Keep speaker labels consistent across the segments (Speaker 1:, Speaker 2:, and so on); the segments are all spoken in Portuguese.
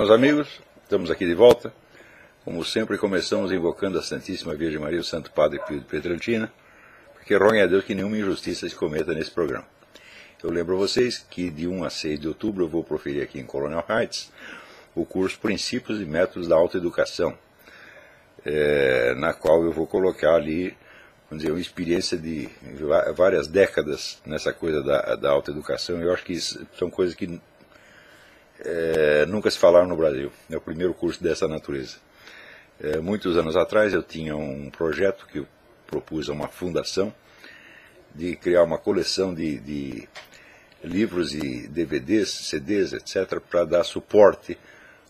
Speaker 1: Meus amigos. Estamos aqui de volta. Como sempre, começamos invocando a Santíssima Virgem Maria, o Santo Padre Pio de Petrantina, porque roguem a Deus que nenhuma injustiça se cometa nesse programa. Eu lembro a vocês que de 1 a 6 de outubro eu vou proferir aqui em Colonial Heights o curso Princípios e Métodos da Autoeducação, é, na qual eu vou colocar ali vamos dizer, uma experiência de várias décadas nessa coisa da, da autoeducação. Eu acho que são coisas que é, nunca se falaram no Brasil. É o primeiro curso dessa natureza. É, muitos anos atrás eu tinha um projeto que eu propus a uma fundação de criar uma coleção de, de livros e DVDs, CDs, etc., para dar suporte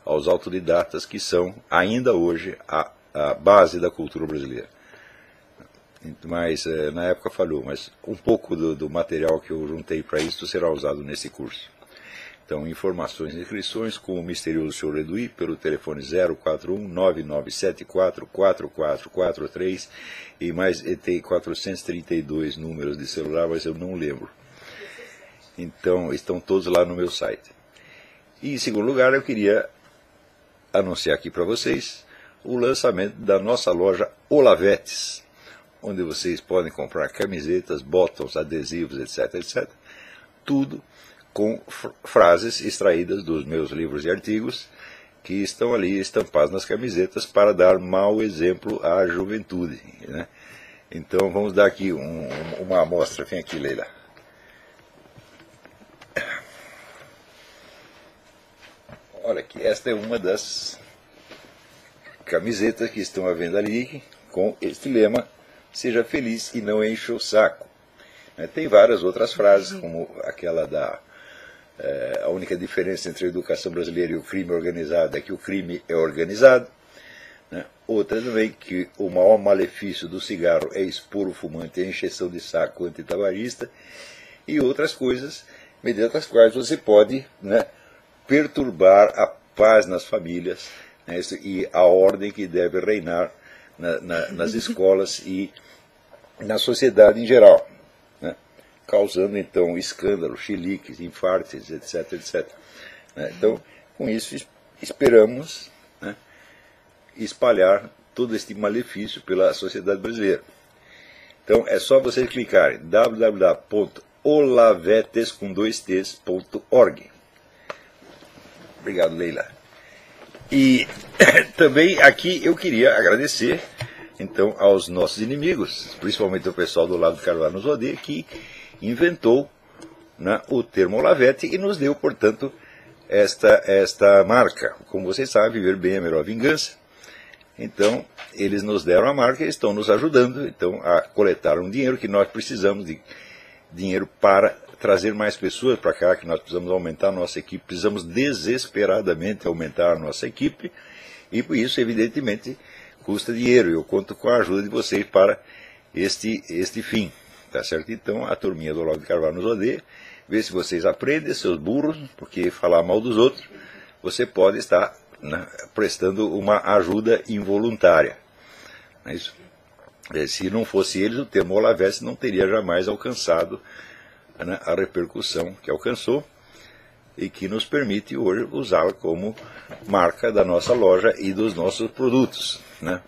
Speaker 1: aos autodidatas que são, ainda hoje, a, a base da cultura brasileira mas é, na época falhou, mas um pouco do, do material que eu juntei para isso será usado nesse curso. Então, informações e inscrições com o misterioso senhor Eduí pelo telefone 041 9974 4443 e mais e tem 432 números de celular, mas eu não lembro. Então, estão todos lá no meu site. E em segundo lugar, eu queria anunciar aqui para vocês o lançamento da nossa loja Olavetes onde vocês podem comprar camisetas, botões, adesivos, etc, etc. Tudo com frases extraídas dos meus livros e artigos que estão ali estampados nas camisetas para dar mau exemplo à juventude. Né? Então vamos dar aqui um, uma amostra. Vem aqui, Leila. Olha aqui, esta é uma das camisetas que estão à venda ali com este lema seja feliz e não encha o saco. Né, tem várias outras frases, como aquela da a única diferença entre a educação brasileira e o crime organizado é que o crime é organizado. Né? Outra também, que o maior malefício do cigarro é expor o fumante à encheção de saco antitabarista. E outras coisas, mediante as quais você pode né, perturbar a paz nas famílias né, e a ordem que deve reinar na, na, nas escolas e na sociedade em geral? Causando então escândalos, chiliques, infartos, etc, etc. Né? Então, com isso esperamos né, espalhar todo este malefício pela sociedade brasileira. Então é só vocês clicarem www.olavetes.org. Obrigado, Leila. E também aqui eu queria agradecer então aos nossos inimigos, principalmente o pessoal do lado de Carvalho nos odeia, que inventou né, o termo Olavete e nos deu, portanto, esta, esta marca. Como vocês sabem, viver bem é a melhor vingança. Então, eles nos deram a marca e estão nos ajudando então, a coletar um dinheiro que nós precisamos de dinheiro para trazer mais pessoas para cá, que nós precisamos aumentar a nossa equipe, precisamos desesperadamente aumentar a nossa equipe, e por isso, evidentemente, custa dinheiro. Eu conto com a ajuda de vocês para este, este fim. Tá certo? Então, a turminha do Olavo de Carvalho nos odeia. Vê se vocês aprendem, seus burros, porque falar mal dos outros, você pode estar né, prestando uma ajuda involuntária. É isso? É, se não fosse eles, o termo Olaveste não teria jamais alcançado né, a repercussão que alcançou e que nos permite hoje usá-la como marca da nossa loja e dos nossos produtos. Né?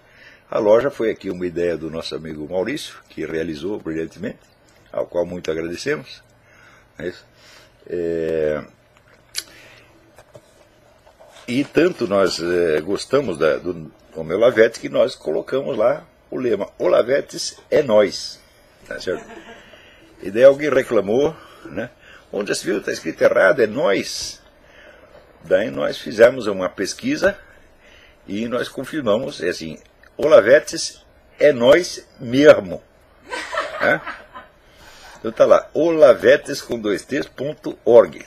Speaker 1: A loja foi aqui uma ideia do nosso amigo Maurício, que realizou brilhantemente, ao qual muito agradecemos. É é... E tanto nós é, gostamos da, do Lavete que nós colocamos lá o lema Olavetes é nós. Tá certo? E daí alguém reclamou, né? Onde se viu está escrito errado, é nós. Daí nós fizemos uma pesquisa e nós confirmamos, é assim, Olavetes é nós mesmo. Então tá lá, olavetes com dois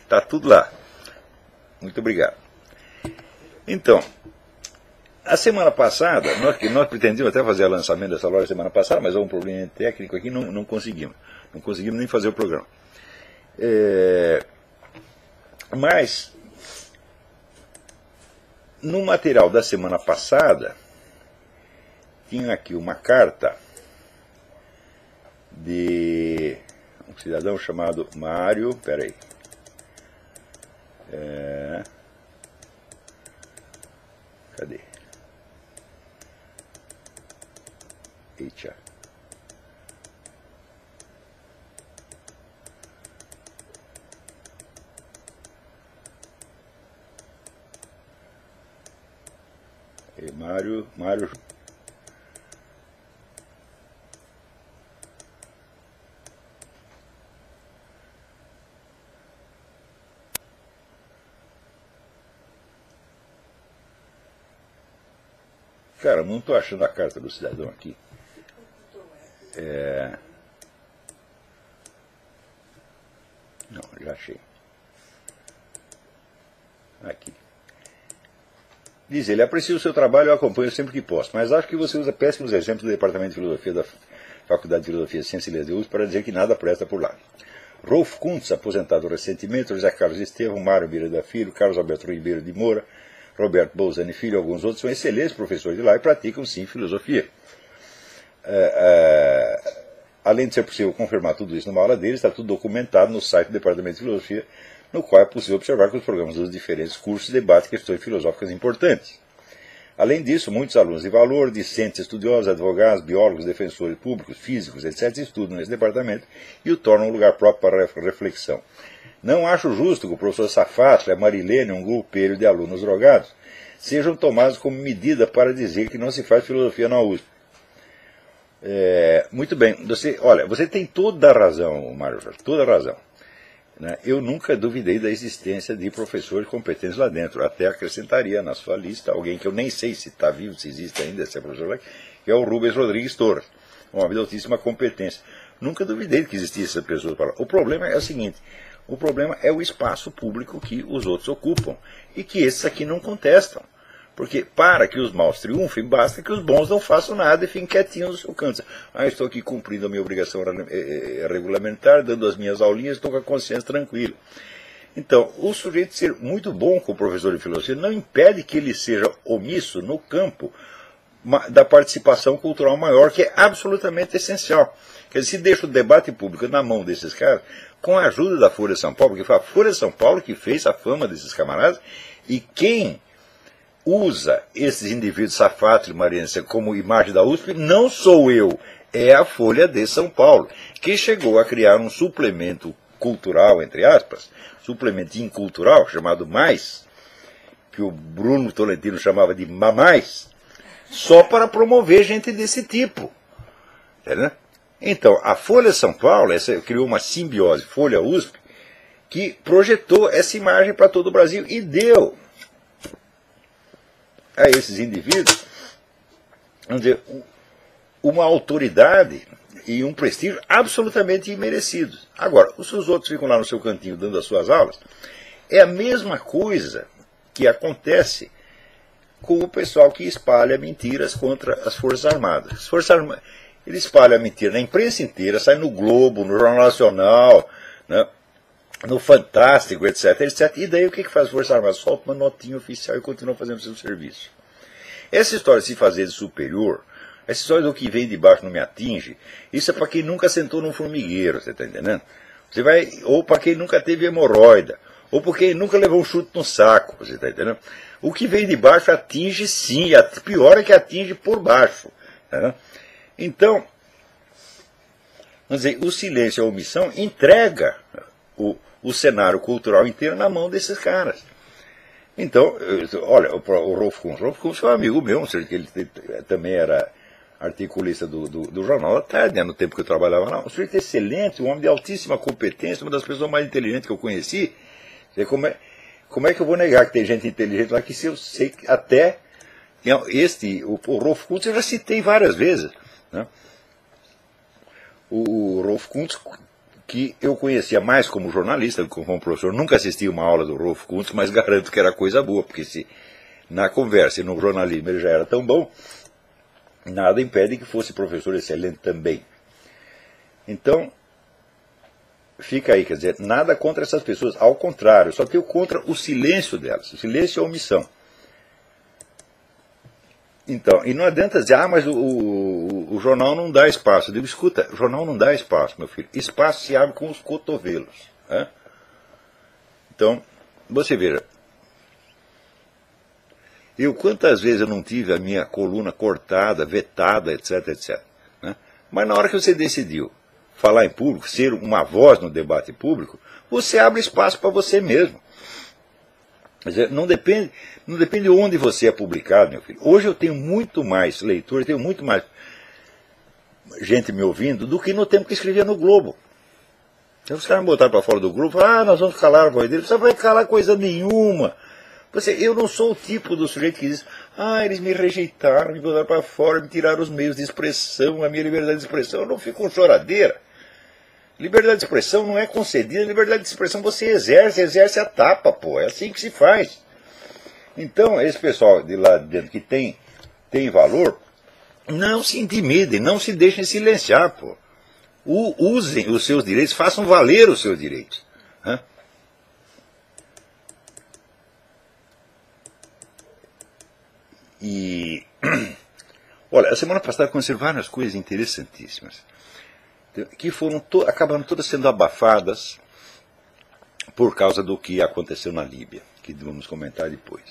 Speaker 1: tá tudo lá. Muito obrigado. Então, a semana passada, nós, nós pretendíamos até fazer o lançamento dessa loja semana passada, mas houve um problema técnico aqui, não, não conseguimos. Não conseguimos nem fazer o programa. É, mas, no material da semana passada, tinha aqui uma carta de um cidadão chamado Mário, peraí, é, Cadê? Eita. E Mário, Mário não estou achando a carta do cidadão aqui. É... Não, já achei. Aqui. Diz ele, aprecio o seu trabalho e acompanho sempre que posso, mas acho que você usa péssimos exemplos do Departamento de Filosofia da Faculdade de Filosofia Ciências e Letras para dizer que nada presta por lá. Rolf Kuntz, aposentado recentemente, José Carlos Estevam, Mário Miranda Filho, Carlos Alberto Ribeiro de Moura, Roberto Bolzani Filho e alguns outros são excelentes professores de lá e praticam sim filosofia. É, é, além de ser possível confirmar tudo isso numa aula deles, está tudo documentado no site do Departamento de Filosofia, no qual é possível observar que os programas dos diferentes cursos debatem questões filosóficas importantes. Além disso, muitos alunos de valor, discentes, estudiosos, advogados, biólogos, defensores públicos, físicos, etc., estudam nesse departamento e o tornam um lugar próprio para reflexão. Não acho justo que o professor Safat, a Marilene, um grupelho de alunos drogados, sejam tomados como medida para dizer que não se faz filosofia na USP. É, muito bem, você, olha, você tem toda a razão, Mário toda a razão. Né? Eu nunca duvidei da existência de professores competentes lá dentro. Até acrescentaria na sua lista alguém que eu nem sei se está vivo, se existe ainda, esse professor lá, que é o Rubens Rodrigues Torres, um de altíssima competência. Nunca duvidei que existisse essa pessoa lá. O problema é o seguinte: o problema é o espaço público que os outros ocupam e que esses aqui não contestam. Porque para que os maus triunfem, basta que os bons não façam nada e fiquem quietinhos no seu canto. Ah, estou aqui cumprindo a minha obrigação eh, eh, regulamentar, dando as minhas aulinhas, estou com a consciência tranquila. Então, o sujeito ser muito bom com o professor de filosofia não impede que ele seja omisso no campo da participação cultural maior, que é absolutamente essencial. Quer dizer, se deixa o debate público na mão desses caras, com a ajuda da Folha de São Paulo, porque foi a Folha de São Paulo que fez a fama desses camaradas, e quem usa esses indivíduos safados marinenses como imagem da USP não sou eu, é a Folha de São Paulo, que chegou a criar um suplemento cultural, entre aspas, suplementinho cultural, chamado Mais, que o Bruno Tolentino chamava de Mamais, só para promover gente desse tipo. Entendeu? Então, a Folha São Paulo essa, criou uma simbiose Folha USP que projetou essa imagem para todo o Brasil e deu a esses indivíduos, vamos dizer, uma autoridade e um prestígio absolutamente imerecidos. Agora, os outros ficam lá no seu cantinho dando as suas aulas, é a mesma coisa que acontece com o pessoal que espalha mentiras contra as Forças Armadas. As Forças Armadas ele espalha mentira na imprensa inteira, sai no Globo, no Jornal Nacional, né, no Fantástico, etc, etc. E daí o que, que faz a Força Armada? Solta uma notinha oficial e continua fazendo seu serviço. Essa história de se fazer de superior, essa história do que vem de baixo não me atinge, isso é para quem nunca sentou num formigueiro, você está entendendo? Você vai, ou para quem nunca teve hemorroida, ou para quem nunca levou um chute no saco, você está entendendo? O que vem de baixo atinge sim, pior é que atinge por baixo. Tá então, vamos dizer, o silêncio e a omissão entrega o, o cenário cultural inteiro na mão desses caras. Então, olha, o, Rolf Kuntz, Rolf Kuntz foi um amigo meu, ele também era articulista do, do, do Jornal da Tarde, né, no tempo que eu trabalhava lá. Um sujeito excelente, um homem de altíssima competência, uma das pessoas mais inteligentes que eu conheci. Como é, como é que eu vou negar que tem gente inteligente lá que se eu sei que até este, o, o Rolf Kuntz eu já citei várias vezes. Né? O, o Rolf Kuntz, que eu conhecia mais como jornalista do que como professor, nunca assisti uma aula do Rolf Kuntz, mas garanto que era coisa boa, porque se na conversa e no jornalismo ele já era tão bom, nada impede que fosse professor excelente também. Então, fica aí, quer dizer, nada contra essas pessoas, ao contrário, só tenho contra o silêncio delas, o silêncio e a omissão. Então, e não adianta dizer, ah, mas o, o, o, jornal não dá espaço. Eu digo, escuta, o jornal não dá espaço, meu filho. Espaço se abre com os cotovelos. Né? Então, você veja. Eu, quantas vezes eu não tive a minha coluna cortada, vetada, etc, etc. Né? Mas na hora que você decidiu falar em público, ser uma voz no debate público, você abre espaço para você mesmo. Dizer, não depende, não depende de onde você é publicado, meu filho. Hoje eu tenho muito mais leitores, tenho muito mais gente me ouvindo do que no tempo que escrevia no Globo. Então os caras me botaram para fora do grupo, ah, nós vamos calar a voz dele. Você vai calar coisa nenhuma. Você, eu não sou o tipo do sujeito que diz, ah, eles me rejeitaram, me botaram para fora, me tiraram os meios de expressão, a minha liberdade de expressão. Eu não fico com choradeira. Liberdade de expressão não é concedida, liberdade de expressão você exerce, exerce a tapa, pô. É assim que se faz. Então, esse pessoal de lá dentro que tem, tem valor, não se intimidem, não se deixem silenciar, pô. usem os seus direitos, façam valer os seus direitos. E olha, a semana passada aconteceram várias coisas interessantíssimas que foram to acabaram todas sendo abafadas por causa do que aconteceu na Líbia, que vamos comentar depois.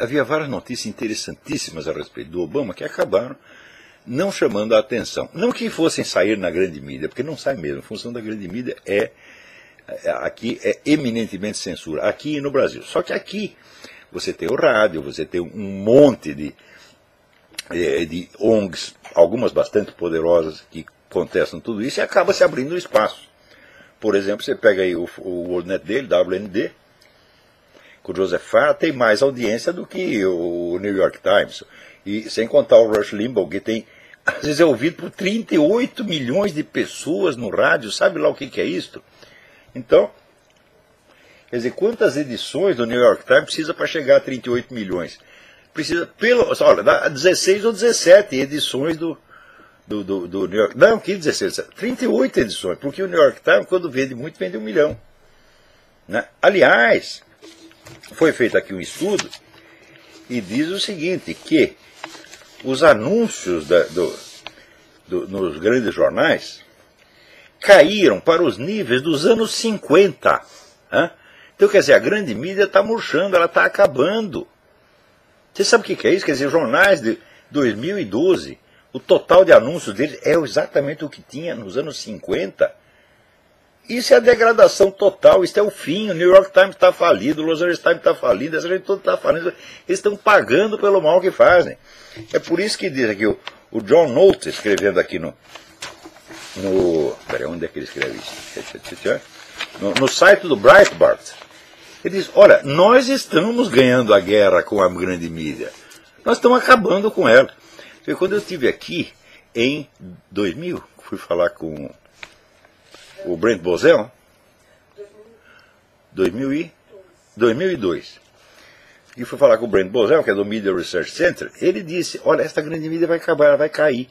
Speaker 1: Havia várias notícias interessantíssimas a respeito do Obama que acabaram não chamando a atenção. Não que fossem sair na grande mídia, porque não sai mesmo. A função da grande mídia é, é aqui é eminentemente censura, aqui e no Brasil. Só que aqui você tem o rádio, você tem um monte de, é, de ONGs, algumas bastante poderosas, que contestam tudo isso e acaba se abrindo espaço. Por exemplo, você pega aí o, o WorldNet dele, WND, com o Joseph Farr, tem mais audiência do que o New York Times. E sem contar o Rush Limbaugh, que tem, às vezes é ouvido por 38 milhões de pessoas no rádio, sabe lá o que, que é isso? Então, Quer dizer, quantas edições do New York Times precisa para chegar a 38 milhões? Precisa, pelo, olha, dá 16 ou 17 edições do, do, do, do New York. Não, que 16? 38 edições, porque o New York Times, quando vende muito, vende um milhão. Né? Aliás, foi feito aqui um estudo e diz o seguinte, que os anúncios da, do, do, nos grandes jornais caíram para os níveis dos anos 50. Né? Então, quer dizer, a grande mídia está murchando, ela está acabando. Você sabe o que é isso? Quer dizer, jornais de 2012, o total de anúncios deles é exatamente o que tinha nos anos 50. Isso é a degradação total, isso é o fim. O New York Times está falido, o Los Angeles Times está falido, essa gente toda está falindo. Eles estão pagando pelo mal que fazem. É por isso que diz aqui o, o John Notes, escrevendo aqui no. no peraí, onde é que ele escreve isso? No, no site do Breitbart. Ele diz: olha, nós estamos ganhando a guerra com a grande mídia. Nós estamos acabando com ela. E quando eu estive aqui em 2000, fui falar com o Brent Bozell, 2000 e 2002. E fui falar com o Brent Bozell, que é do Media Research Center. Ele disse: Olha, esta grande mídia vai acabar, ela vai cair.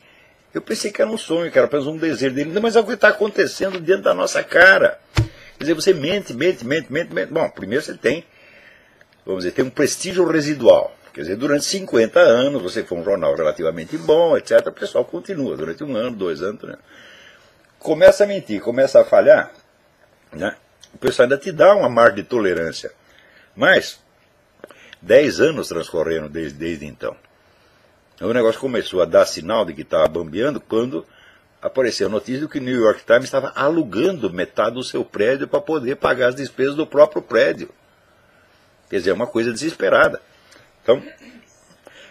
Speaker 1: Eu pensei que era um sonho, que era apenas um desejo dele. Mas é o que está acontecendo dentro da nossa cara. Quer dizer, você mente, mente, mente, mente, mente. Bom, primeiro você tem, vamos dizer, tem um prestígio residual. Quer dizer, durante 50 anos você foi um jornal relativamente bom, etc. O pessoal continua durante um ano, dois anos. Né? Começa a mentir, começa a falhar, né? o pessoal ainda te dá uma margem de tolerância. Mas, 10 anos transcorreram desde, desde então. O negócio começou a dar sinal de que estava bambeando quando apareceu a notícia de que o New York Times estava alugando metade do seu prédio para poder pagar as despesas do próprio prédio. Quer dizer, é uma coisa desesperada. Então,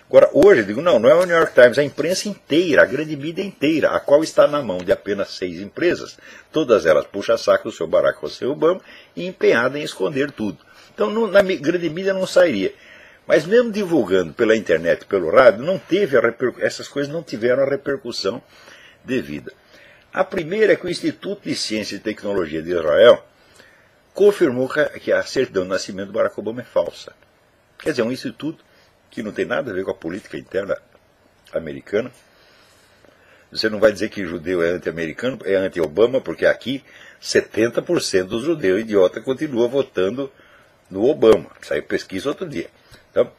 Speaker 1: agora, hoje, eu digo, não, não é o New York Times, é a imprensa inteira, a grande mídia inteira, a qual está na mão de apenas seis empresas, todas elas puxa-saco do seu Barack Hussein Obama e empenhada em esconder tudo. Então, na grande mídia não sairia. Mas mesmo divulgando pela internet, pelo rádio, não teve essas coisas não tiveram a repercussão devida. A primeira é que o Instituto de Ciência e Tecnologia de Israel confirmou que a certidão de nascimento do Barack Obama é falsa. Quer dizer, é um instituto que não tem nada a ver com a política interna americana. Você não vai dizer que judeu é anti-americano, é anti-Obama, porque aqui 70% dos judeus idiota continua votando no Obama. Saiu pesquisa outro dia. Então,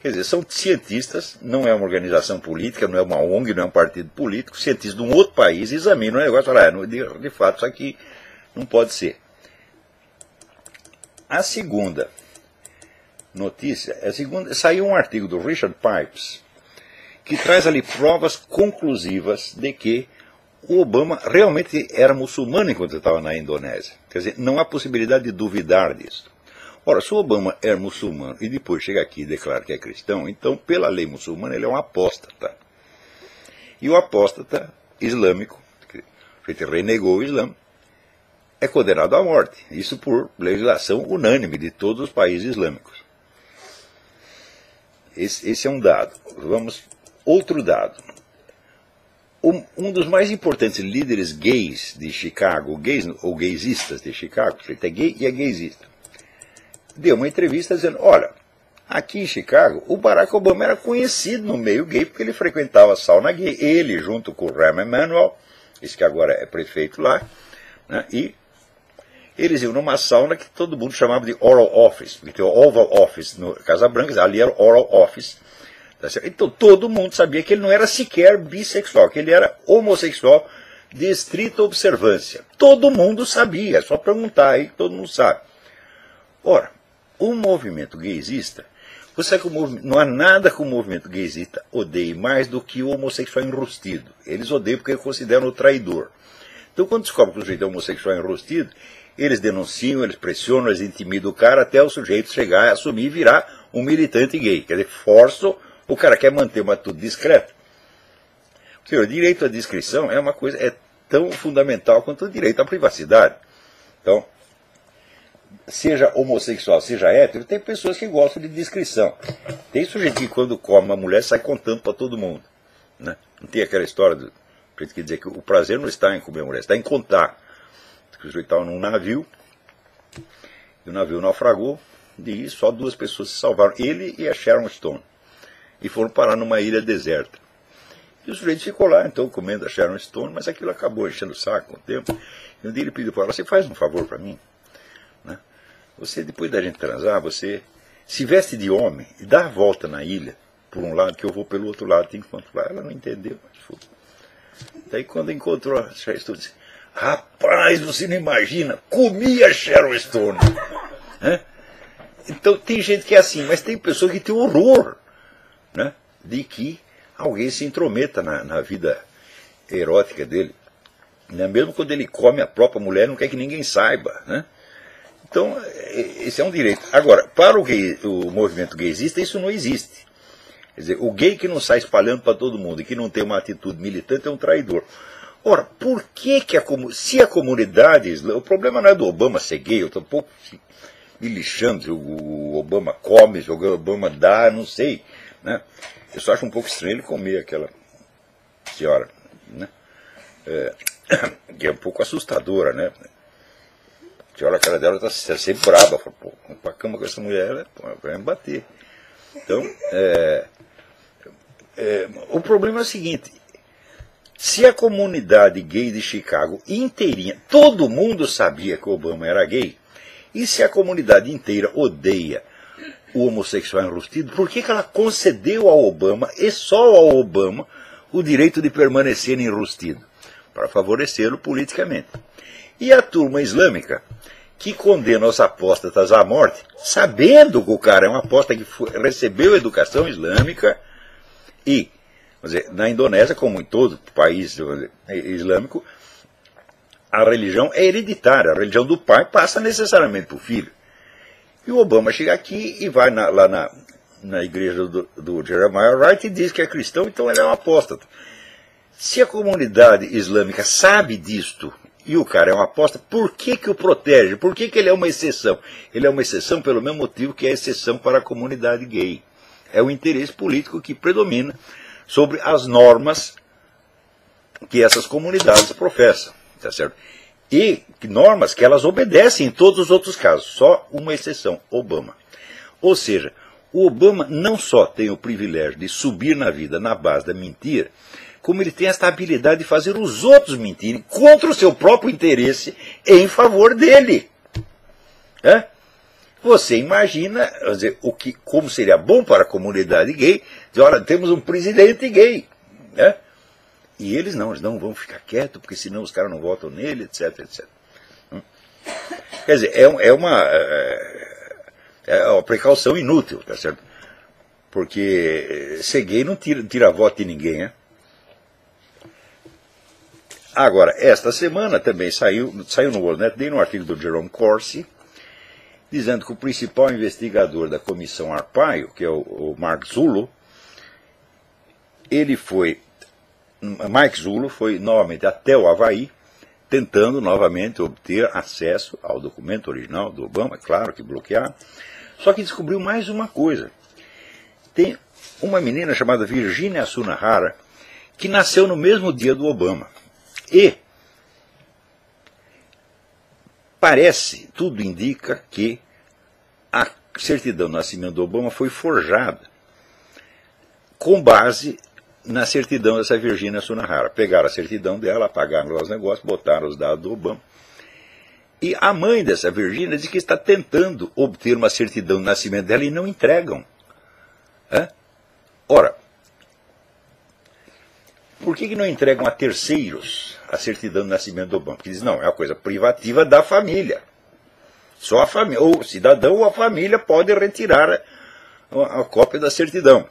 Speaker 1: Quer dizer, são cientistas, não é uma organização política, não é uma ONG, não é um partido político, cientistas de um outro país examinam o negócio e falam, ah, de, de fato, isso aqui não pode ser. A segunda, notícia é a segunda. Saiu um artigo do Richard Pipes que traz ali provas conclusivas de que o Obama realmente era muçulmano enquanto estava na Indonésia. Quer dizer, não há possibilidade de duvidar disso. Ora, se o Obama é muçulmano e depois chega aqui e declara que é cristão, então, pela lei muçulmana, ele é um apóstata. E o apóstata islâmico, que renegou o Islã, é condenado à morte. Isso por legislação unânime de todos os países islâmicos. Esse, esse é um dado. Vamos outro dado. Um, um, dos mais importantes líderes gays de Chicago, gays ou gaysistas de Chicago, ele é gay e é gaysista, deu uma entrevista dizendo: Olha, aqui em Chicago, o Barack Obama era conhecido no meio gay porque ele frequentava a sauna gay, ele junto com o Rahm Emanuel, esse que agora é prefeito lá, né, e eles iam numa sauna que todo mundo chamava de oral office, porque tem o Oval Office no Casa Branca, ali era oral office. Tá então todo mundo sabia que ele não era sequer bissexual, que ele era homossexual de estrita observância. Todo mundo sabia, é só perguntar aí, todo mundo sabe. Ora, o movimento gaysista, você movimento, não há nada que o movimento gaysista odeie mais do que o homossexual enrustido. Eles odeiam porque consideram o traidor. Então, quando descobre que o sujeito é homossexual enrustido, eles denunciam, eles pressionam, eles intimidam o cara até o sujeito chegar, assumir e virar um militante gay. Quer dizer, forçam, o cara quer manter uma tudo discreto. O direito à discrição é uma coisa, é tão fundamental quanto o direito à privacidade. Então, seja homossexual, seja hétero, tem pessoas que gostam de discrição. Tem sujeito que quando come uma mulher sai contando para todo mundo. Né? Não tem aquela história do, que dizer que o prazer não está em comer mulher, está em contar que o sujeito estava num navio, e o navio naufragou, e só duas pessoas se salvaram, ele e a Sharon Stone, e foram parar numa ilha deserta. E o sujeito ficou lá, então, comendo a Sharon Stone, mas aquilo acabou enchendo o saco com o tempo. E um dia ele pediu para ela, você faz um favor para mim? Né? Você, depois da gente transar, você se veste de homem e dá a volta na ilha, por um lado, que eu vou pelo outro lado, te encontro lá. Ela não entendeu, mas foi. Daí quando encontrou a Sharon Stone, disse, Rapaz, você não imagina, comia Sharon Stone. Então tem gente que é assim, mas tem pessoas que têm horror né, de que alguém se intrometa na, na vida erótica dele. Né? Mesmo quando ele come a própria mulher, não quer que ninguém saiba. Né? Então, esse é um direito. Agora, para o, gay, o movimento gaysista, isso não existe. Quer dizer, o gay que não sai espalhando para todo mundo e que não tem uma atitude militante é um traidor. Ora, por que, que a, se a comunidade o problema não é do Obama ser gay, eu estou pouco me lixando se o Obama come, se o Obama dá, não sei. Né? Eu só acho um pouco estranho ele comer aquela senhora, né? É, que é um pouco assustadora, né? Você olha a cara dela, está sempre braba. Fala, pô, para a cama com essa mulher, vai me bater. Então, é, é, o problema é o seguinte: se a comunidade gay de Chicago inteirinha, todo mundo sabia que Obama era gay, e se a comunidade inteira odeia o homossexual enrustido, por que, que ela concedeu ao Obama, e só ao Obama, o direito de permanecer enrustido? Para favorecê-lo politicamente. E a turma islâmica, que condena os apóstatas à morte, sabendo que o cara é um apóstata que recebeu educação islâmica e Dizer, na Indonésia, como em todo país islâmico, a religião é hereditária. A religião do pai passa necessariamente para o filho. E o Obama chega aqui e vai na, lá na, na igreja do, do, Jeremiah Wright e diz que é cristão, então ele é um apóstata. Se a comunidade islâmica sabe disto e o cara é um apóstata, por que, que o protege? Por que, que ele é uma exceção? Ele é uma exceção pelo mesmo motivo que é exceção para a comunidade gay. É o interesse político que predomina sobre as normas que essas comunidades professam, tá certo? E normas que elas obedecem em todos os outros casos, só uma exceção, Obama. Ou seja, o Obama não só tem o privilégio de subir na vida na base da mentira, como ele tem esta habilidade de fazer os outros mentirem contra o seu próprio interesse em favor dele. É? Você imagina dizer, o que, como seria bom para a comunidade gay, dizer, olha, temos um presidente gay. Né? E eles não, eles não vão ficar quietos, porque senão os caras não votam nele, etc, etc. Hum? Quer dizer, é, é uma. É, É uma precaução inútil, tá certo? Porque ser gay não tira, tira voto de ninguém, né? Agora, esta semana também saiu, saiu no World Net Day um artigo do Jerome Corsi, dizendo que o principal investigador da comissão Arpaio, que é o, o Mark Zulo, ele foi, Mike Zulo foi novamente até o Havaí, tentando novamente obter acesso ao documento original do Obama, é claro que bloquear, só que descobriu mais uma coisa. Tem uma menina chamada Virginia Sunahara, que nasceu no mesmo dia do Obama. E parece, tudo indica que a certidão de nascimento do Obama foi forjada com base na certidão dessa Virginia Sunahara. Pegaram a certidão dela, apagaram os negócios, botaram os dados do Obama. E a mãe dessa Virginia diz que está tentando obter uma certidão de nascimento dela e não entregam. É? Ora, por que, que não entregam a terceiros a certidão de nascimento do Obama? Porque dizem, não, é uma coisa privativa da família. Só a família, ou o cidadão ou a família pode retirar a, a cópia da certidão.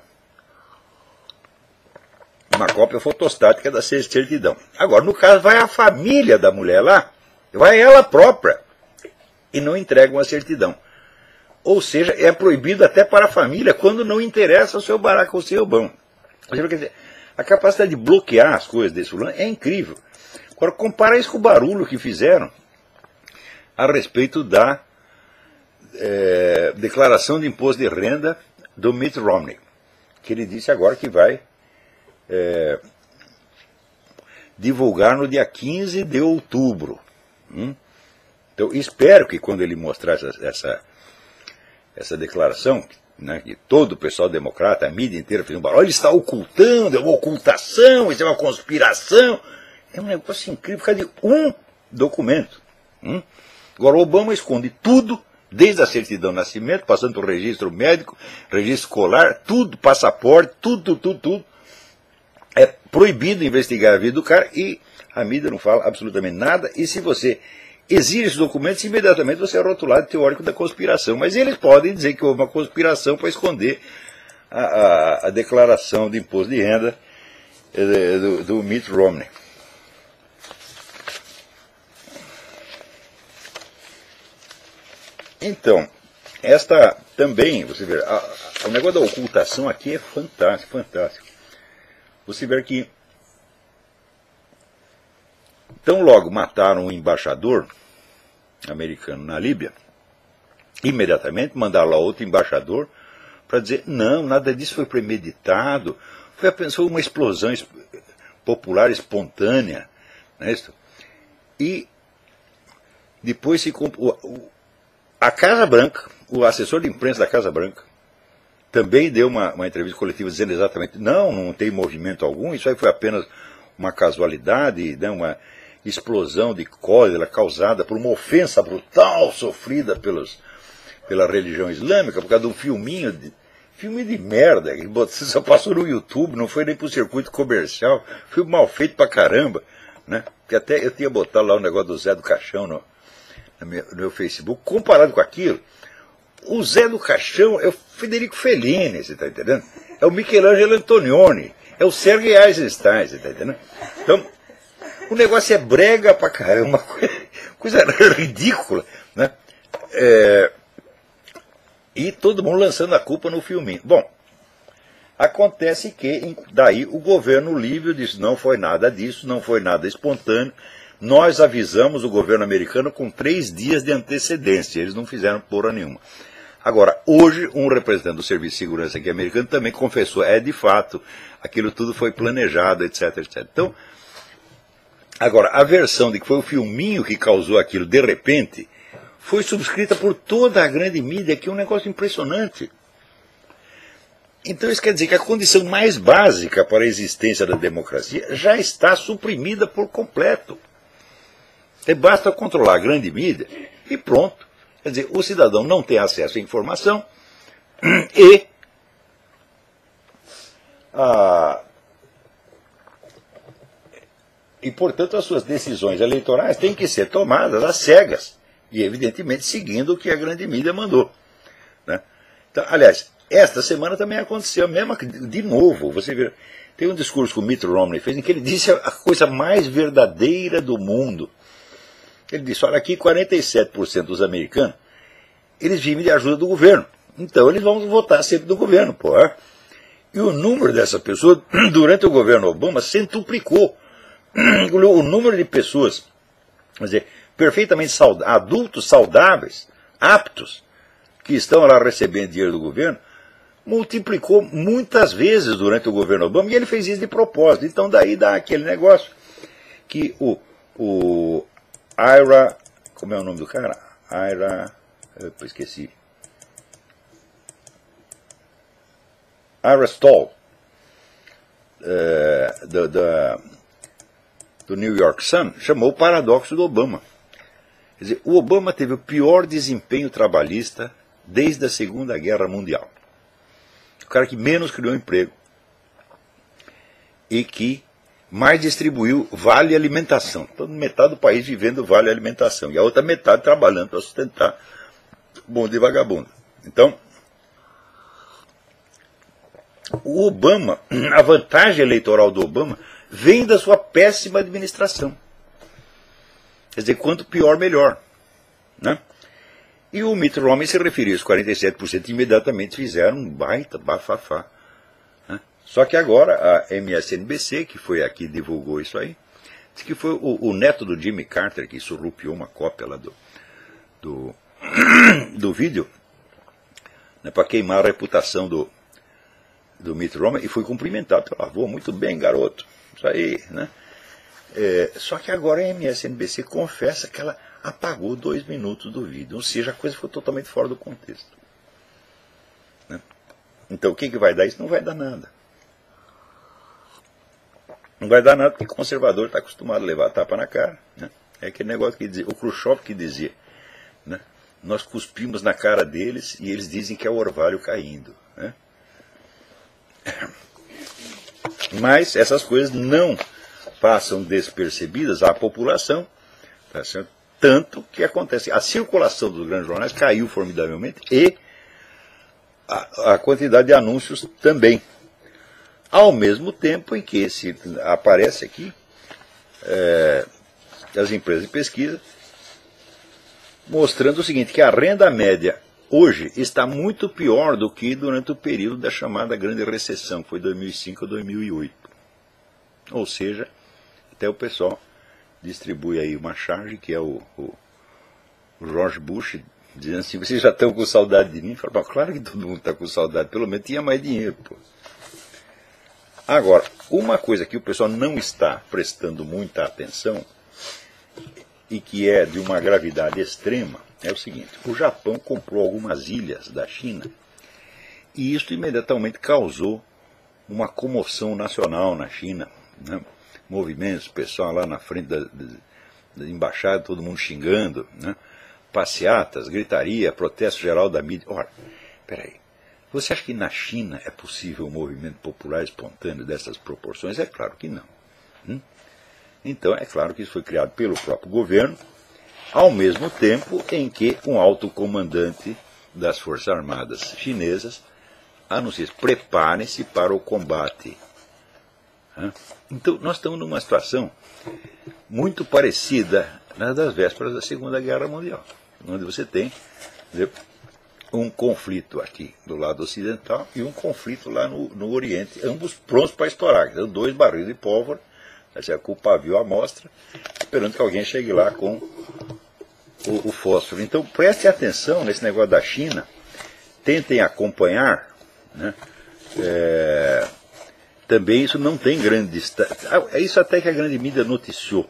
Speaker 1: Uma cópia fotostática da certidão. Agora, no caso, vai a família da mulher lá, vai ela própria, e não entregam a certidão. Ou seja, é proibido até para a família quando não interessa o seu Barack Hussein Obama. Quer dizer, a capacidade de bloquear as coisas desse fulano é incrível. Agora, compara isso com o barulho que fizeram a respeito da é, declaração de imposto de renda do Mitt Romney, que ele disse agora que vai é, divulgar no dia 15 de outubro. Hum? Então, espero que quando ele mostrar essa, essa, essa declaração, né, que todo o pessoal democrata, a mídia inteira fez um barulho, ele está ocultando, é uma ocultação, isso é uma conspiração. É um negócio incrível por causa de um documento. Hum? Agora, Obama esconde tudo, desde a certidão de nascimento, passando por registro médico, registro escolar, tudo, passaporte, tudo, tudo, tudo. É proibido investigar a vida do cara e a mídia não fala absolutamente nada. E se você exige esses documentos, imediatamente você é rotulado teórico da conspiração. Mas eles podem dizer que houve uma conspiração para esconder a, a, a, declaração de imposto de renda eh, do, do Mitt Romney. Então, esta também, você vê, o negócio da ocultação aqui é fantástico, fantástico. Você vê que tão logo mataram um embaixador americano na Líbia, imediatamente mandaram lá outro embaixador para dizer, não, nada disso foi premeditado, foi apenas uma explosão popular espontânea. Né, e depois se a Casa Branca, o assessor de imprensa da Casa Branca, também deu uma, uma entrevista coletiva dizendo exatamente: não, não tem movimento algum, isso aí foi apenas uma casualidade, né, uma explosão de cólera causada por uma ofensa brutal sofrida pelos, pela religião islâmica, por causa de um filminho de, filme de merda, que só passou no YouTube, não foi nem pro circuito comercial, filme mal feito pra caramba, né? Que até eu tinha botado lá o negócio do Zé do Caixão no, no meu, no meu Facebook, comparado com aquilo, o Zé do Caixão é o Federico Fellini, você está entendendo? É o Michelangelo Antonioni, é o Sergei Eisenstein, você está entendendo? Então, o negócio é brega pra caramba, coisa, coisa ridícula, né? É, e todo mundo lançando a culpa no filminho. Bom, acontece que daí o governo líbio disse, não foi nada disso, não foi nada espontâneo, nós avisamos o governo americano com três dias de antecedência, eles não fizeram porra nenhuma. Agora, hoje, um representante do Serviço de Segurança aqui americano também confessou, é de fato, aquilo tudo foi planejado, etc, etc. Então, agora, a versão de que foi o filminho que causou aquilo de repente, foi subscrita por toda a grande mídia, que é um negócio impressionante. Então isso quer dizer que a condição mais básica para a existência da democracia já está suprimida por completo. E basta controlar a grande mídia e pronto. Quer dizer, o cidadão não tem acesso à informação e a, e, portanto, as suas decisões eleitorais têm que ser tomadas às cegas e, evidentemente, seguindo o que a grande mídia mandou. Né? Então, aliás, esta semana também aconteceu a mesma, de novo, você vê, tem um discurso que o Mitt Romney fez em que ele disse a coisa mais verdadeira do mundo. Ele disse, olha aqui 47% dos americanos, eles vivem de ajuda do governo. Então eles vão votar sempre no governo, pô. E o número dessa pessoa, durante o governo Obama, centuplicou. O número de pessoas, quer dizer, perfeitamente saudáveis, adultos saudáveis, aptos, que estão lá recebendo dinheiro do governo, multiplicou muitas vezes durante o governo Obama, e ele fez isso de propósito. Então daí dá aquele negócio que o, o Ira, como é o nome do cara? Ira, eu esqueci. Ira Stoll, é, do, do, do New York Sun, chamou o paradoxo do Obama. Quer dizer, o Obama teve o pior desempenho trabalhista desde a Segunda Guerra Mundial o cara que menos criou emprego e que mais distribuiu vale alimentação. Então, metade do país vivendo vale alimentação e a outra metade trabalhando para sustentar bom de vagabundo. Então, o Obama, a vantagem eleitoral do Obama vem da sua péssima administração. Quer dizer, quanto pior, melhor. Né? E o Mitt Romney se referiu aos 47% imediatamente fizeram um baita bafafá. Só que agora a MSNBC, que foi aqui divulgou isso aí, disse que foi o, o neto do Jimmy Carter que surrupiou uma cópia lá do, do, do vídeo né, para queimar a reputação do, do Mitt Romney e foi cumprimentado pelo avô, muito bem garoto, isso aí, né? É, só que agora a MSNBC confessa que ela apagou dois minutos do vídeo. Ou seja, a coisa foi totalmente fora do contexto. Né? Então o que, que vai dar? Isso não vai dar nada. Não vai dar nada porque conservador está acostumado a levar tapa na cara. Né? É aquele negócio que dizia, o Khrushchev que dizia, né? nós cuspimos na cara deles e eles dizem que é o orvalho caindo. Né? Mas essas coisas não passam despercebidas à população, tá? Tanto que acontece, a circulação dos grandes jornais caiu formidavelmente e a, a quantidade de anúncios também. Ao mesmo tempo em que se aparece aqui é, as empresas de pesquisa mostrando o seguinte, que a renda média hoje está muito pior do que durante o período da chamada grande recessão, que foi 2005 a 2008. Ou seja, até o pessoal distribui aí uma charge, que é o, o, o George Bush, dizendo assim, vocês já estão com saudade de mim? Fala, claro que todo mundo está com saudade, pelo menos tinha mais dinheiro. Pô. Agora, uma coisa que o pessoal não está prestando muita atenção, e que é de uma gravidade extrema, é o seguinte, o Japão comprou algumas ilhas da China, e isso imediatamente causou uma comoção nacional na China. Né? movimentos, pessoal lá na frente da, da embaixada, todo mundo xingando, né? passeatas, gritaria, protesto geral da mídia. Ora, peraí, você acha que na China é possível um movimento popular espontâneo dessas proporções? É claro que não. Hum? Então, é claro que isso foi criado pelo próprio governo, ao mesmo tempo em que um alto comandante das Forças Armadas chinesas anuncia: preparem-se para o combate então, nós estamos numa situação muito parecida na das vésperas da Segunda Guerra Mundial, onde você tem um conflito aqui do lado ocidental e um conflito lá no, no Oriente, ambos prontos para estourar. Então, dois barris de pólvora, com o pavio à mostra, esperando que alguém chegue lá com o, o fósforo. Então, preste atenção nesse negócio da China, tentem acompanhar. Né, é, também isso não tem grande. Ah, é isso até que a grande mídia noticiou.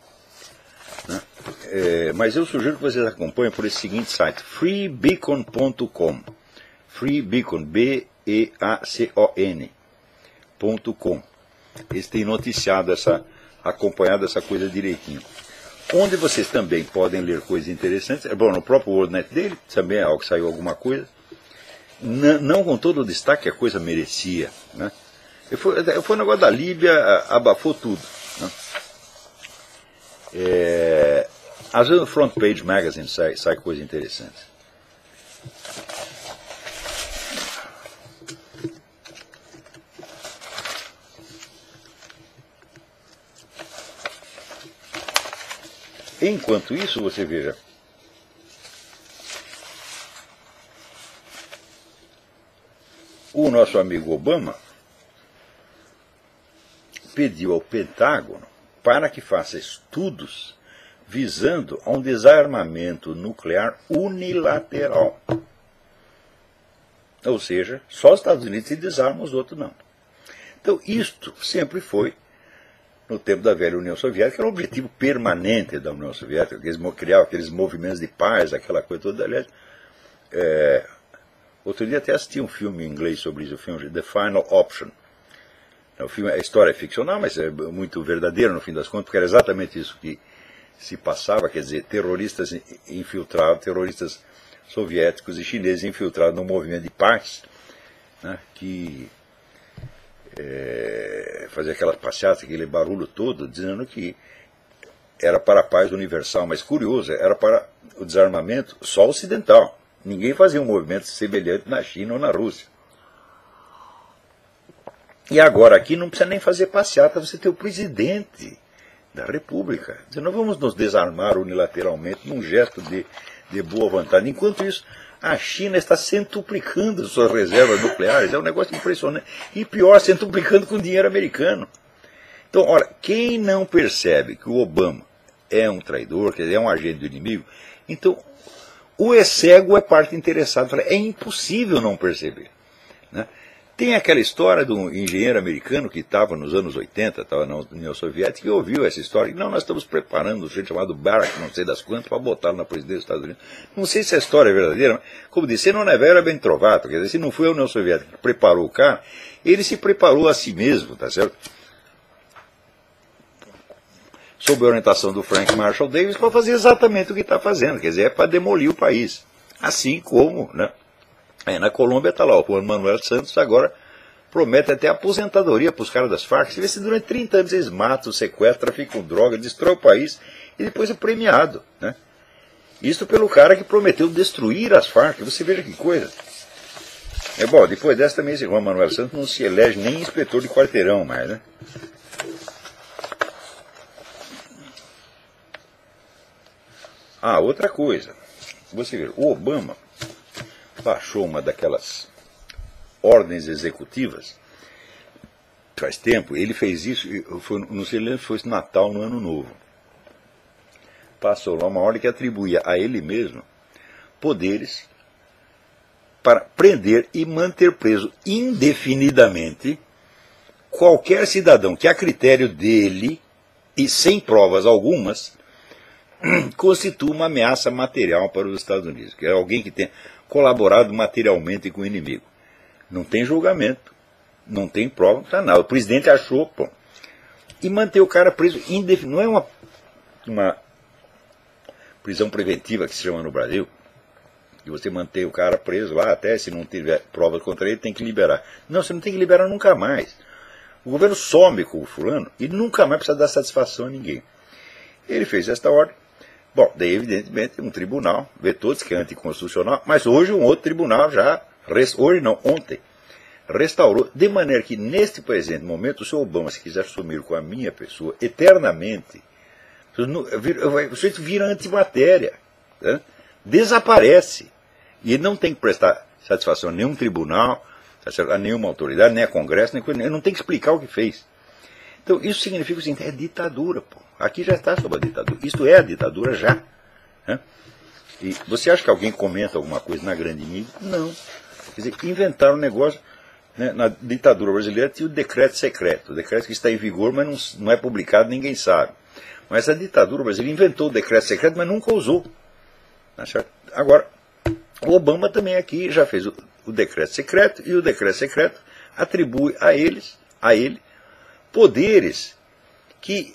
Speaker 1: É, mas eu sugiro que vocês acompanhem por esse seguinte site, freebeacon.com. Freebeacon, B-E-A-C-O-N.com. Eles têm noticiado essa, acompanhado essa coisa direitinho. Onde vocês também podem ler coisas interessantes. É bom, no próprio WordNet dele também é algo que saiu alguma coisa. Não, não com todo o destaque que a coisa merecia. Né? Foi, foi um negócio da Líbia, abafou tudo. Né? É, às vezes no Front Page Magazine sai, sai coisa interessante. Enquanto isso, você veja. O nosso amigo Obama pediu ao Pentágono para que faça estudos visando a um desarmamento nuclear unilateral. Ou seja, só os Estados Unidos se desarmam, os outros não. Então, isto sempre foi, no tempo da velha União Soviética, era objetivo permanente da União Soviética, que eles criavam aqueles movimentos de paz, aquela coisa toda. Aliás, é, outro dia até assisti um filme em inglês sobre isso, o filme The Final Option. O filme, a história é ficcional, mas é muito verdadeira no fim das contas, porque era exatamente isso que se passava, quer dizer, terroristas infiltrados, terroristas soviéticos e chineses infiltrados no movimento de paz, né, que é, fazia aquelas passeatas, aquele barulho todo, dizendo que era para a paz universal, mas curioso, era para o desarmamento só ocidental. Ninguém fazia um movimento semelhante na China ou na Rússia. E agora aqui não precisa nem fazer passeata, você tem o presidente da República. Nós vamos nos desarmar unilateralmente num gesto de, de boa vontade. Enquanto isso, a China está centuplicando suas reservas nucleares. É um negócio impressionante. E pior, centuplicando com dinheiro americano. Então, olha, quem não percebe que o Obama é um traidor, quer dizer, é um agente do inimigo, então o cego é parte interessada. É impossível não perceber. Tem aquela história de um engenheiro americano que estava nos anos 80, estava na União Soviética, e ouviu essa história. E, não, nós estamos preparando um gente chamado Barack, não sei das quantas, para botá-lo na presidência dos Estados Unidos. Não sei se a história é verdadeira, mas, como disse, se não é velho, é bem trovado. Quer dizer, se não foi a União Soviética que preparou o cara, ele se preparou a si mesmo, tá certo? Sob a orientação do Frank Marshall Davis, para fazer exatamente o que está fazendo, quer dizer, é para demolir o país. Assim como, né? É, na Colômbia está lá o Juan Manuel Santos, agora promete até aposentadoria para os caras das Farc. Se vê se durante 30 anos eles matam, sequestram, traficam droga, destrói o país e depois é premiado. Né? Isso pelo cara que prometeu destruir as Farc. Você veja que coisa. É bom, depois dessa também Juan Manuel Santos não se elege nem inspetor de quarteirão mais, né? Ah, outra coisa. Você vê, o Obama baixou uma daquelas ordens executivas faz tempo. Ele fez isso, foi, não sei se foi Natal no Ano Novo. Passou lá uma ordem que atribuía a ele mesmo poderes para prender e manter preso indefinidamente qualquer cidadão que, a critério dele e sem provas algumas, constitua uma ameaça material para os Estados Unidos, que é alguém que tenha colaborado materialmente com o inimigo. Não tem julgamento, não tem prova, não está nada. O presidente achou, pô. E manter o cara preso indefinido. Não é uma, uma prisão preventiva que se chama no Brasil, que você mantém o cara preso lá até se não tiver provas contra ele, tem que liberar. Não, você não tem que liberar nunca mais. O governo some com o fulano e nunca mais precisa dar satisfação a ninguém. Ele fez esta ordem, Bom, daí evidentemente um tribunal vê todos que é anticonstitucional, mas hoje um outro tribunal já, hoje não, ontem, restaurou, de maneira que neste presente momento, o senhor Obama, se quiser sumir com a minha pessoa eternamente, o sujeito vira antimatéria, né? desaparece. E não tem que prestar satisfação a nenhum tribunal, a nenhuma autoridade, nem a Congresso, nem não tem que explicar o que fez. Então, isso significa o seguinte: é ditadura, pô. Aqui já está sob a ditadura. Isto é a ditadura já. Né? E você acha que alguém comenta alguma coisa na grande mídia? Não. Quer dizer, inventaram um negócio. Né? Na ditadura brasileira tinha o decreto secreto. O decreto que está em vigor, mas não, não é publicado, ninguém sabe. Mas a ditadura brasileira inventou o decreto secreto, mas nunca usou. Tá? Agora, o Obama também aqui já fez o, o decreto secreto, e o decreto secreto atribui a eles, a ele, poderes que.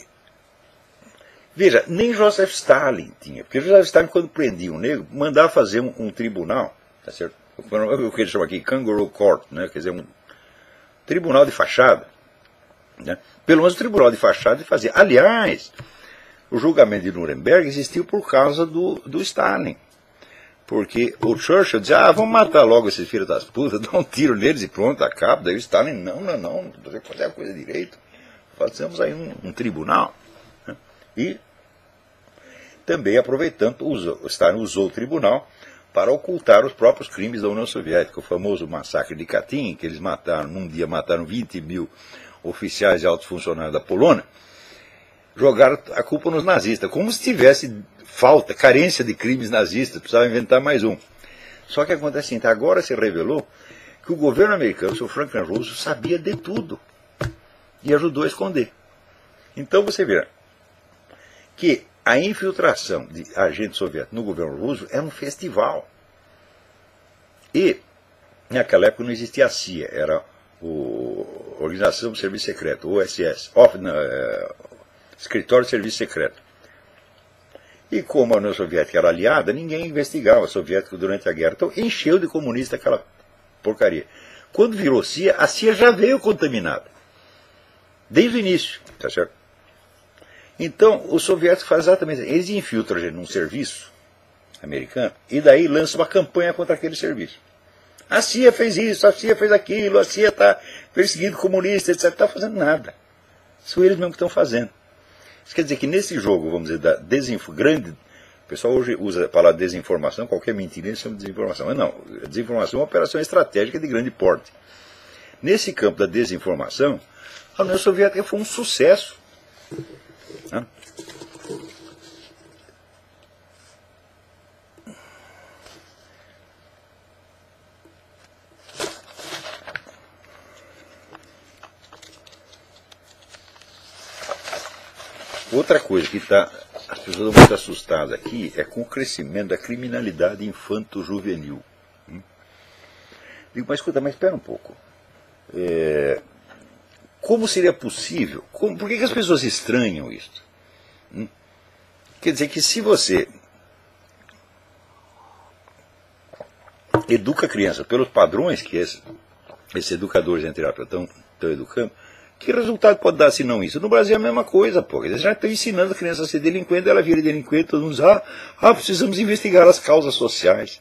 Speaker 1: Veja, nem Joseph Stalin tinha, porque Joseph Stalin, quando prendia um negro, mandava fazer um, um tribunal, tá certo? o que ele chama aqui Kangaroo Court, né? quer dizer, um tribunal de fachada. Né? Pelo menos o tribunal de fachada fazia. Aliás, o julgamento de Nuremberg existiu por causa do, do Stalin. Porque o Churchill dizia, ah, vamos matar logo esses filhos das putas, dar um tiro neles e pronto, acaba. Daí o Stalin, não, não, não, você fazer a coisa direito. Fazemos aí um, um tribunal. E também aproveitando, usou, Stalin usou o tribunal para ocultar os próprios crimes da União Soviética. O famoso massacre de Katyn, que eles mataram, num dia mataram 20 mil oficiais e altos funcionários da Polônia, jogaram a culpa nos nazistas, como se tivesse falta, carência de crimes nazistas, precisava inventar mais um. Só que acontece assim, agora se revelou que o governo americano, o Sr. Franklin Roosevelt, sabia de tudo e ajudou a esconder. Então você vê que a infiltração de agentes soviéticos no governo russo era um festival. E, naquela época, não existia a CIA, era a Organização do Serviço Secreto, OSS, of, uh, Escritório de Serviço Secreto. E como a União Soviética era aliada, ninguém investigava a soviética durante a guerra. Então encheu de comunista aquela porcaria. Quando virou CIA, a CIA já veio contaminada. Desde o início, tá certo? Então, os soviéticos fazem exatamente isso. Eles infiltram a gente num serviço americano e daí lançam uma campanha contra aquele serviço. A CIA fez isso, a CIA fez aquilo, a CIA está perseguindo comunistas, etc. Não está fazendo nada. São eles mesmo que estão fazendo. Isso quer dizer que nesse jogo, vamos dizer, da grande. O pessoal hoje usa a palavra desinformação, qualquer mentira chama de desinformação. Mas não, desinformação é uma operação estratégica de grande porte. Nesse campo da desinformação, a União Soviética foi um sucesso. Né? Outra coisa que está. As pessoas estão muito assustadas aqui é com o crescimento da criminalidade infanto-juvenil. Digo, mas escuta, mas espera um pouco. É, como seria possível? Como, por que, que, as pessoas estranham isso? Hum? Quer dizer que se você educa a criança pelos padrões que esses, esses educadores, entre aspas, estão, estão educando, que resultado pode dar se não isso? No Brasil é a mesma coisa, pô. Eles já estão ensinando a criança a ser delinquente, ela vira delinquente, todo mundo diz, ah, ah, precisamos investigar as causas sociais.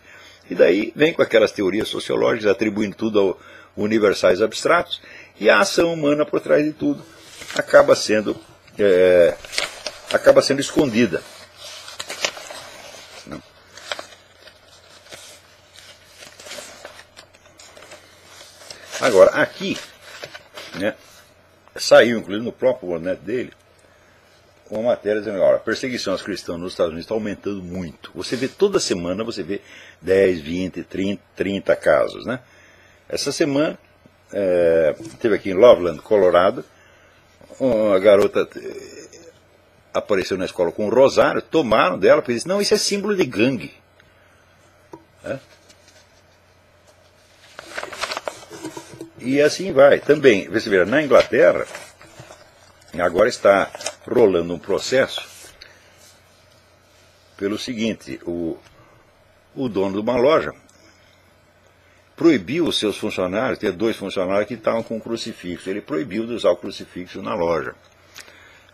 Speaker 1: E daí vem com aquelas teorias sociológicas atribuindo tudo ao universais abstratos, e a ação humana por trás de tudo acaba sendo, é, acaba sendo escondida. Agora, aqui, né, saiu, inclusive no próprio Warnet dele, uma matéria dizendo, olha, a perseguição aos cristãos nos Estados Unidos está aumentando muito. Você vê toda semana, você vê 10, 20, 30, 30 casos, né? Essa semana, é, teve aqui em Loveland, Colorado, uma garota eh, apareceu na escola com um rosário, tomaram dela, porque disse, não, isso é símbolo de gangue. É? E assim vai. Também, você vê, na Inglaterra, agora está rolando um processo pelo seguinte, o, o dono de uma loja proibiu os seus funcionários, tinha dois funcionários que estavam com crucifixo, ele proibiu de usar o crucifixo na loja.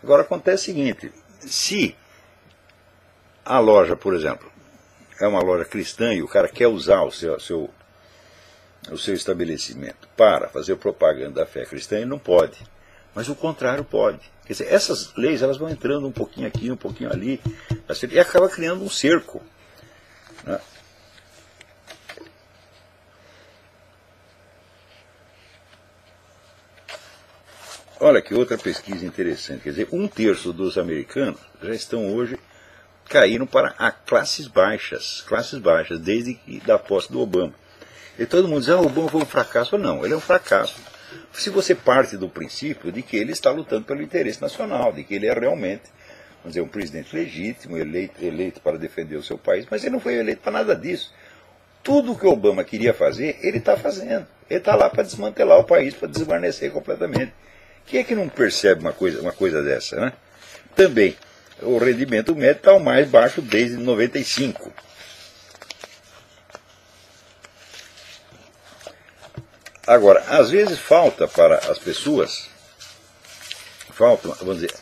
Speaker 1: Agora acontece o seguinte, se a loja, por exemplo, é uma loja cristã e o cara quer usar o seu, seu o seu estabelecimento para fazer propaganda da fé cristã, ele não pode. Mas o contrário pode. Quer dizer, essas leis elas vão entrando um pouquinho aqui, um pouquinho ali, e acaba criando um cerco. Né? Olha que outra pesquisa interessante. Quer dizer, um terço dos americanos já estão hoje caindo para a classes baixas, classes baixas, desde que da posse do Obama. E todo mundo diz, ah, o Obama foi um fracasso. Não, ele é um fracasso. Se você parte do princípio de que ele está lutando pelo interesse nacional, de que ele é realmente, vamos dizer, um presidente legítimo, eleito, eleito para defender o seu país, mas ele não foi eleito para nada disso. Tudo o que Obama queria fazer, ele está fazendo. Ele está lá para desmantelar o país, para desguarnecer completamente. Quem é que não percebe uma coisa, uma coisa dessa, né? Também, o rendimento médio está o mais baixo desde 95. Agora, às vezes falta para as pessoas, faltam, vamos dizer,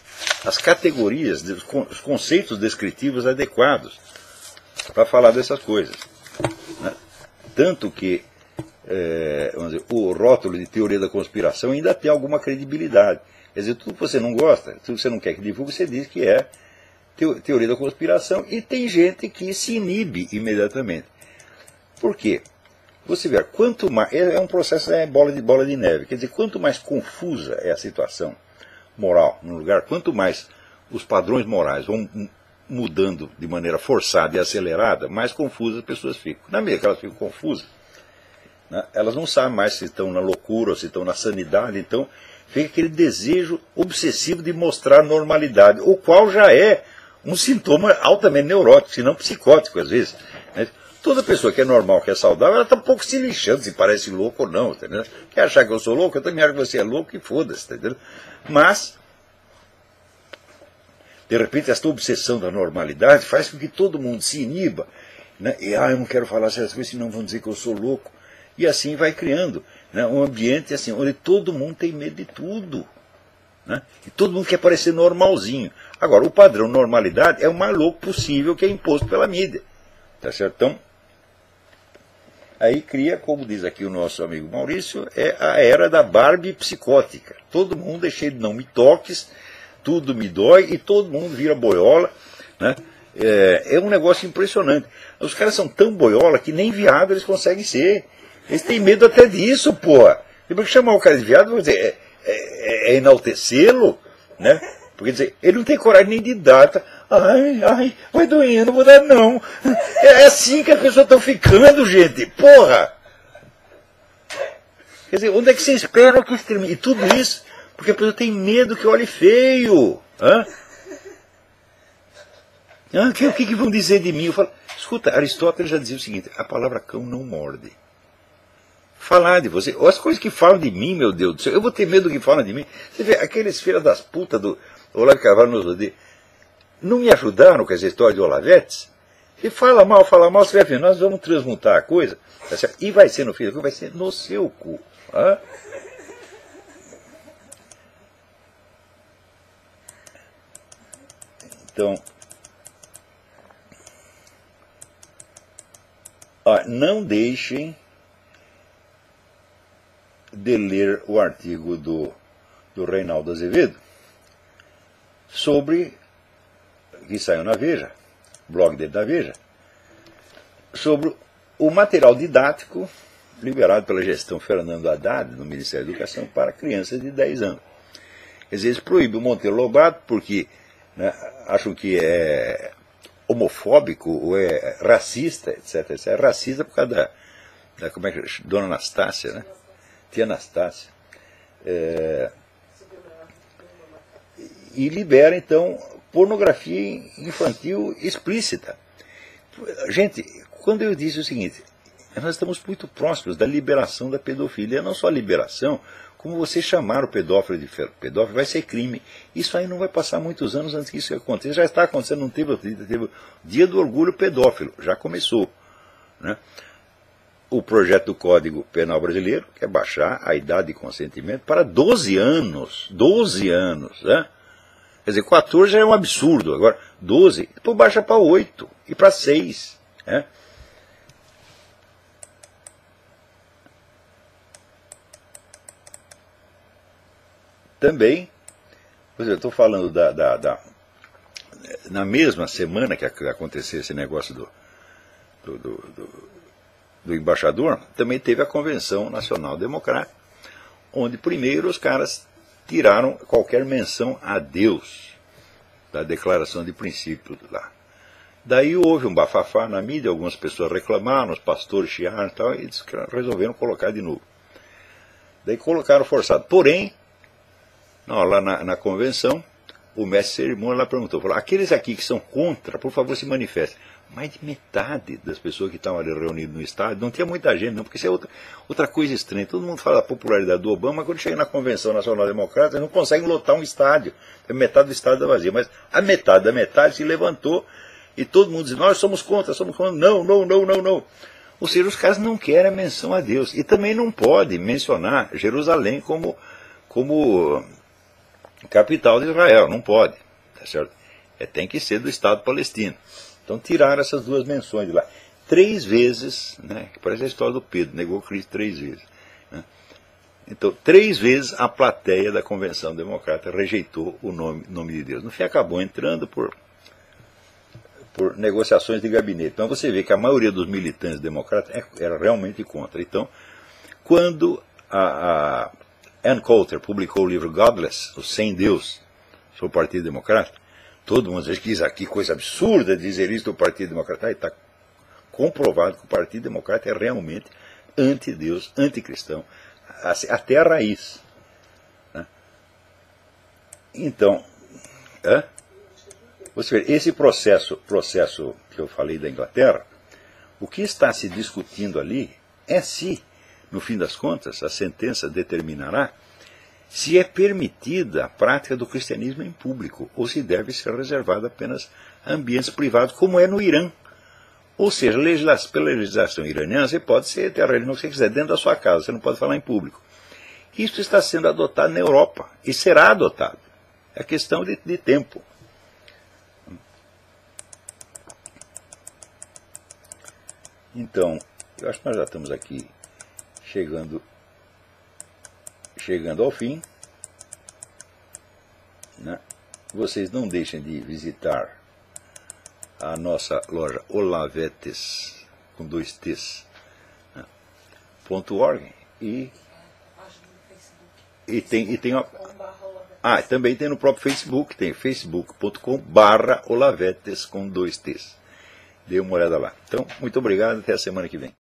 Speaker 1: as categorias, os conceitos descritivos adequados para falar dessas coisas. Né? Tanto que é, dizer, o rótulo de teoria da conspiração ainda tem alguma credibilidade. Quer dizer, tudo que você não gosta, tudo que você não quer que divulgue, você diz que é teoria da conspiração e tem gente que se inibe imediatamente. Por quê? Você vê, quanto mais. É, é um processo, é bola de, bola de neve. Quer dizer, quanto mais confusa é a situação moral no lugar, quanto mais os padrões morais vão mudando de maneira forçada e acelerada, mais confusas as pessoas ficam. Na medida que elas ficam confusas, né, elas não sabem mais se estão na loucura ou se estão na sanidade, então fica aquele desejo obsessivo de mostrar normalidade, o qual já é um sintoma altamente neurótico, se não psicótico às vezes. Né? Toda pessoa que é normal, que é saudável, ela está um pouco se lixando se parece louco ou não, entendeu? Quer achar que eu sou louco? Eu também acho que você é louco e foda-se, entendeu? Mas, de repente, essa obsessão da normalidade faz com que todo mundo se iniba. Né? E, ah, eu não quero falar certas coisas, senão vão dizer que eu sou louco. E assim vai criando né? um ambiente assim, onde todo mundo tem medo de tudo. Né? E todo mundo quer parecer normalzinho. Agora, o padrão normalidade é o mais louco possível que é imposto pela mídia. Tá certo? Então, aí cria, como diz aqui o nosso amigo Maurício, é a era da Barbie psicótica. Todo mundo é cheio de não me toques, tudo me dói e todo mundo vira boiola. Né? É, é um negócio impressionante. Os caras são tão boiola que nem viado eles conseguem ser. Eles têm medo até disso, porra. E porque chamar o cara de viado, dizer, é, é, é enaltecê-lo, né? Porque dizer, ele não tem coragem nem de data. Ai, ai, vai doendo, vou dar não. É assim que as pessoas estão ficando, gente. Porra! Quer dizer, onde é que você espera que isso termine? E tudo isso porque a pessoa tem medo que olhe feio. Hã? Ah, o que, que, que vão dizer de mim? Eu falo, escuta, Aristóteles já dizia o seguinte: a palavra cão não morde falar de você. As coisas que falam de mim, meu Deus do céu. Eu vou ter medo do que falam de mim. Você vê, aqueles filhos das putas do Olavo Carvalho nos odeia. Não me ajudaram com essa história de Olavetes? Se fala mal, fala mal, ver, nós vamos transmutar a coisa. Tá e vai ser no filho vai ser no seu cu. Hã? Então, ó, não deixem de ler o artigo do, do Reinaldo Azevedo sobre, que saiu na Veja, blog dele da Veja, sobre o material didático liberado pela gestão Fernando Haddad, no Ministério da Educação, para crianças de 10 anos. Quer dizer, eles proíbem o Monteiro Lobato porque né, acham que é homofóbico ou é racista, etc, etc. É racista por causa da, da como é que Dona Anastácia, né? tia Anastácia. É, e libera, então, pornografia infantil explícita. Gente, quando eu disse o seguinte, nós estamos muito próximos da liberação da pedofilia, não só a liberação, como você chamar o pedófilo de pedófilo vai ser crime. Isso aí não vai passar muitos anos antes que isso aconteça. Já está acontecendo, não teve, teve Dia do Orgulho Pedófilo, já começou. Né? o projeto do Código Penal Brasileiro, que é baixar a idade de consentimento para 12 anos. 12 anos. Né? Quer dizer, 14 já é um absurdo. Agora, 12, depois baixa para 8 e para 6. Né? Também, eu estou falando da, da, da, Na mesma semana que aconteceu esse negócio do, do, do, do do embaixador, também teve a Convenção Nacional Democrática, onde primeiro os caras tiraram qualquer menção a Deus da declaração de princípios lá. Daí houve um bafafá na mídia, algumas pessoas reclamaram, os pastores chiaram e tal, e eles resolveram colocar de novo. Daí colocaram forçado. Porém, não, lá na, na convenção, o mestre cerimônia lá perguntou, falou, aqueles aqui que são contra, por favor se manifestem mais de metade das pessoas que estavam ali reunidas no estádio, não tinha muita gente, não, porque isso é outra, outra coisa estranha. Todo mundo fala da popularidade do Obama, mas quando chega na Convenção Nacional Democrata, não conseguem lotar um estádio. Metade do estádio está vazio. Mas a metade da metade se levantou e todo mundo diz, nós somos contra, somos contra. Não, não, não, não, não. Ou seja, os caras não querem menção a Deus. E também não pode mencionar Jerusalém como, como capital de Israel. Não pode. Tá certo? É, tem que ser do Estado palestino. Então tiraram essas duas menções de lá. Três vezes, né, parece a história do Pedro, negou Cristo três vezes. Né? Então, três vezes a plateia da Convenção Democrata rejeitou o nome, nome de Deus. No fim, acabou entrando por por negociações de gabinete. Então você vê que a maioria dos militantes democratas é, era realmente contra. Então, quando a, a Ann Coulter publicou o livro Godless, o Sem Deus, sobre o Partido Democrata, todo mundo diz que isso aqui coisa absurda dizer isso do Partido Democrata. Está comprovado que o Partido Democrata é realmente anti-Deus, anticristão, até a raiz. Né? Então, é? você vê, esse processo, processo que eu falei da Inglaterra, o que está se discutindo ali é se, no fim das contas, a sentença determinará se é permitida a prática do cristianismo em público ou se deve ser reservada apenas a ambientes privados, como é no Irã. Ou seja, pela legislação iraniana, você pode ser ter a religião que você quiser dentro da sua casa, você não pode falar em público. Isso está sendo adotado na Europa e será adotado. É questão de, de tempo. Então, eu acho que nós já estamos aqui chegando chegando ao fim. Né? Vocês não deixem de visitar a nossa loja Olavetes, com dois T's, né? .org e, e tem, e tem uma, ah, também tem no próprio Facebook, tem facebook.com barra Olavetes com dois T's. Dê uma olhada lá. Então, muito obrigado, até a semana que vem.